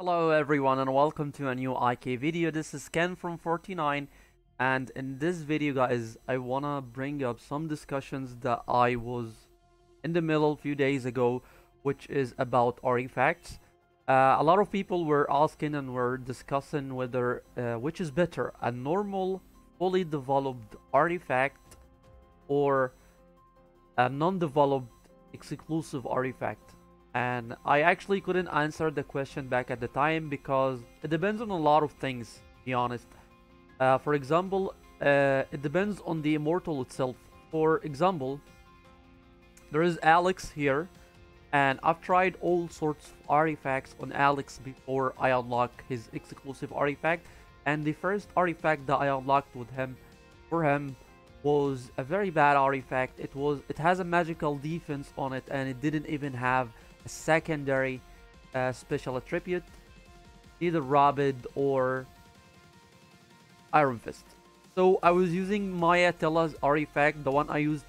Hello everyone and welcome to a new IK video. This is Kin from 49 and in this video guys I wanna bring up some discussions that I was in the middle a few days ago which is about artifacts. Uh, a lot of people were asking and were discussing whether uh, which is better a normal fully developed artifact or a non-developed exclusive artifact and I actually couldn't answer the question back at the time because it depends on a lot of things, to be honest. Uh, for example, uh, it depends on the immortal itself. For example, there is Alex here, and I've tried all sorts of artifacts on Alex before I unlock his exclusive artifact, and the first artifact that I unlocked with him, for him, was a very bad artifact. It was, it has a magical defense on it, and it didn't even have secondary uh, special attribute, either Rabid or Iron Fist. So I was using my Attila's artifact, the one I used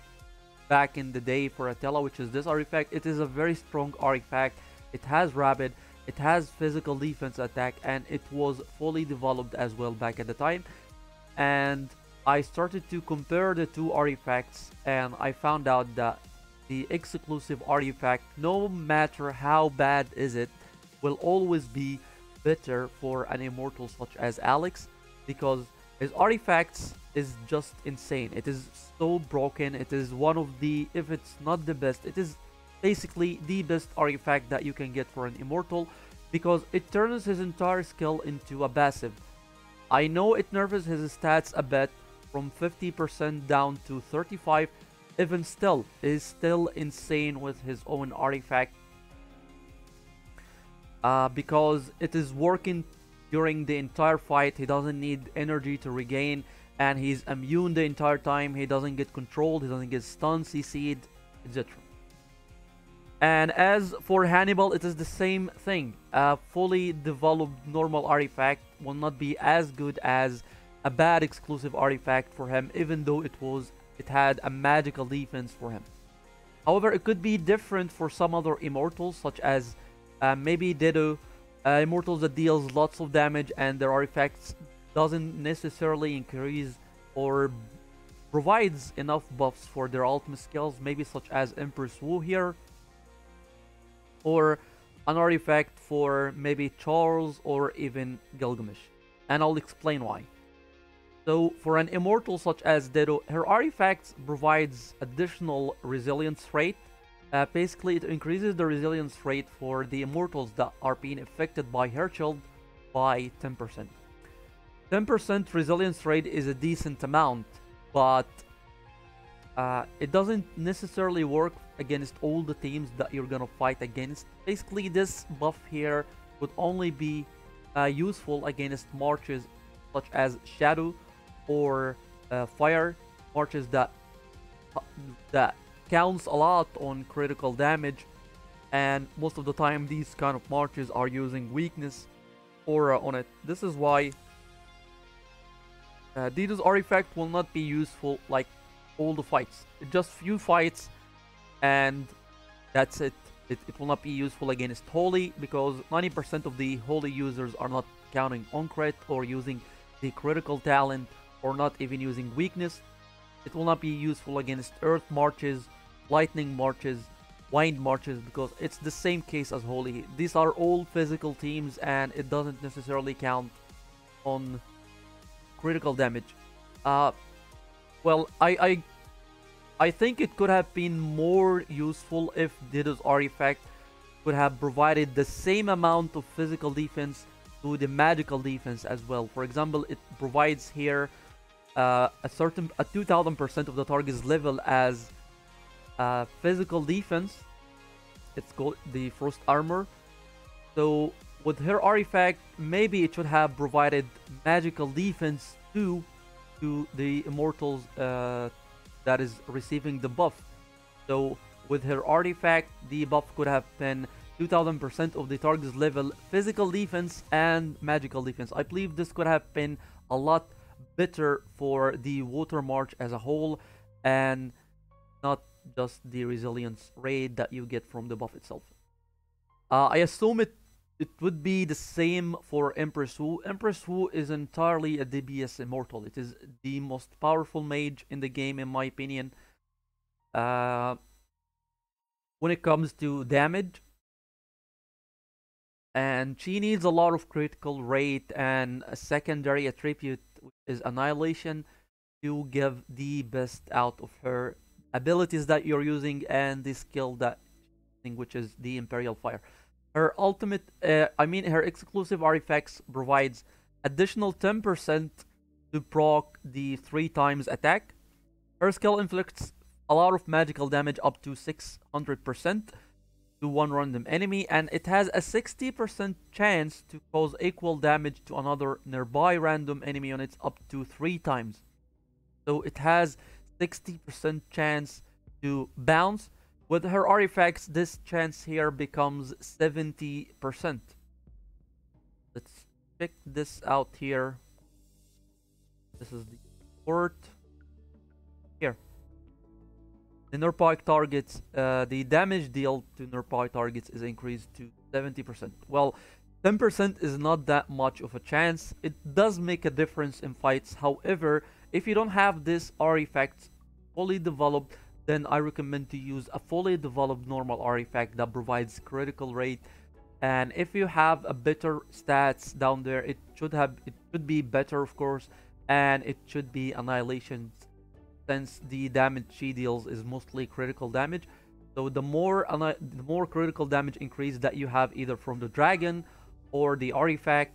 back in the day for Attila, which is this artifact. It is a very strong artifact. It has Rabid, it has physical defense attack, and it was fully developed as well back at the time. And I started to compare the two artifacts, and I found out that the exclusive artifact, no matter how bad is it, will always be better for an immortal such as Alex because his artifacts is just insane. It is so broken. It is one of the, if it's not the best, it is basically the best artifact that you can get for an immortal because it turns his entire skill into a passive. I know it nerfs his stats a bit from 50% down to 35 even still is still insane with his own artifact. Uh, because it is working during the entire fight he doesn't need energy to regain and he's immune the entire time he doesn't get controlled he doesn't get stunned CC'd etc and as for Hannibal it is the same thing. A fully developed normal artifact will not be as good as a bad exclusive artifact for him even though it was it had a magical defense for him. However, it could be different for some other immortals, such as uh, maybe Dido, uh, immortals that deals lots of damage and their artifacts doesn't necessarily increase or provides enough buffs for their ultimate skills, maybe such as Empress Wu here, or an artifact for maybe Charles or even Gilgamesh. And I'll explain why. So for an immortal such as Dido, her artifacts provides additional resilience rate. Uh, basically, it increases the resilience rate for the immortals that are being affected by her shield by 10%. 10% resilience rate is a decent amount, but uh, it doesn't necessarily work against all the teams that you're gonna fight against. Basically, this buff here would only be uh, useful against marches such as Shadow or uh, fire marches that that counts a lot on critical damage and most of the time these kind of marches are using weakness aura on it. This is why uh, Dido's artifact will not be useful like all the fights. Just few fights and that's it. It, it will not be useful against holy because 90% of the holy users are not counting on crit or using the critical talent or not even using weakness. It will not be useful against earth marches, lightning marches, wind marches because it's the same case as holy. These are all physical teams and it doesn't necessarily count on critical damage. Uh, well, I, I I think it could have been more useful if Dido's artifact could have provided the same amount of physical defense to the magical defense as well. For example, it provides here uh, a certain a 2000% of the target's level as uh, physical defense. It's called the frost armor. So with her artifact, maybe it should have provided magical defense too to the immortals uh, that is receiving the buff. So with her artifact, the buff could have been 2000% of the target's level, physical defense and magical defense. I believe this could have been a lot better for the water march as a whole and not just the resilience rate that you get from the buff itself. Uh, I assume it it would be the same for Empress Wu. Empress Wu is entirely a DPS immortal. It is the most powerful mage in the game, in my opinion. Uh, when it comes to damage, and she needs a lot of critical rate and a secondary attribute is annihilation to give the best out of her abilities that you're using and the skill that thing, which is the imperial fire her ultimate, uh, I mean her exclusive artifacts provides additional 10% to proc the 3 times attack. Her skill inflicts a lot of magical damage up to 600% to one random enemy and it has a 60% chance to cause equal damage to another nearby random enemy units up to 3 times. So it has 60% chance to bounce with her artifacts, this chance here becomes 70%. Let's check this out here. This is the port. Here. The Nurpai targets, uh, the damage dealt to Nurpai targets is increased to 70%. Well, 10% is not that much of a chance. It does make a difference in fights. However, if you don't have this artifact fully developed, then I recommend to use a fully developed normal artifact that provides critical rate and if you have a better stats down there it should have it should be better of course and it should be annihilation since the damage she deals is mostly critical damage. So the more the more critical damage increase that you have either from the dragon or the artifact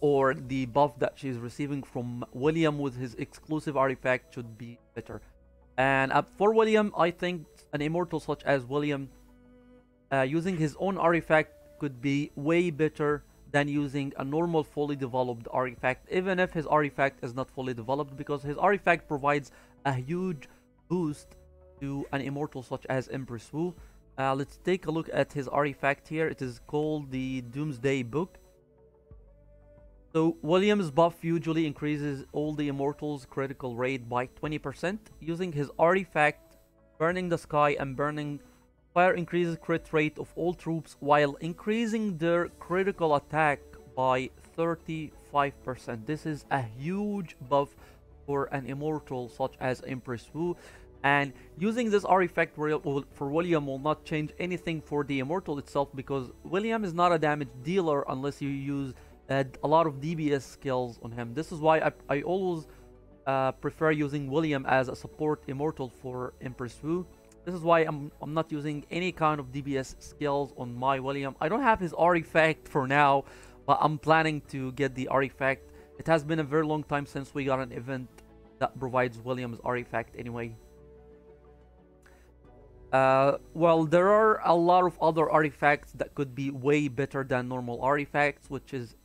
or the buff that she's receiving from William with his exclusive artifact should be better. And for William, I think an immortal such as William uh, using his own artifact could be way better than using a normal fully developed artifact, even if his artifact is not fully developed, because his artifact provides a huge boost to an immortal such as Empress Wu. Uh, let's take a look at his artifact here. It is called the Doomsday Book. So William's buff usually increases all the immortals critical rate by 20%. Using his artifact, Burning the Sky and Burning Fire increases crit rate of all troops while increasing their critical attack by 35%. This is a huge buff for an immortal such as Empress Wu. And using this artifact for William will not change anything for the immortal itself because William is not a damage dealer unless you use add a lot of DPS skills on him. This is why I, I always uh, prefer using William as a support immortal for Empress Wu. This is why I'm, I'm not using any kind of DPS skills on my William. I don't have his artifact for now, but I'm planning to get the artifact. It has been a very long time since we got an event that provides William's artifact anyway. Uh, well, there are a lot of other artifacts that could be way better than normal artifacts, which is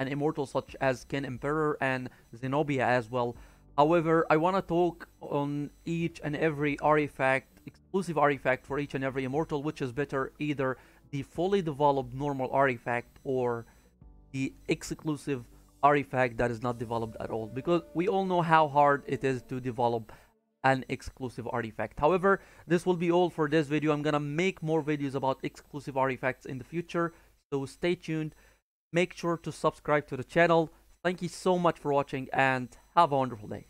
an immortal such as Ken Emperor and Zenobia as well. However, I want to talk on each and every artifact, exclusive artifact for each and every immortal, which is better, either the fully developed normal artifact or the exclusive artifact that is not developed at all. Because we all know how hard it is to develop an exclusive artifact. However, this will be all for this video. I'm gonna make more videos about exclusive artifacts in the future, so stay tuned. Make sure to subscribe to the channel. Thank you so much for watching and have a wonderful day.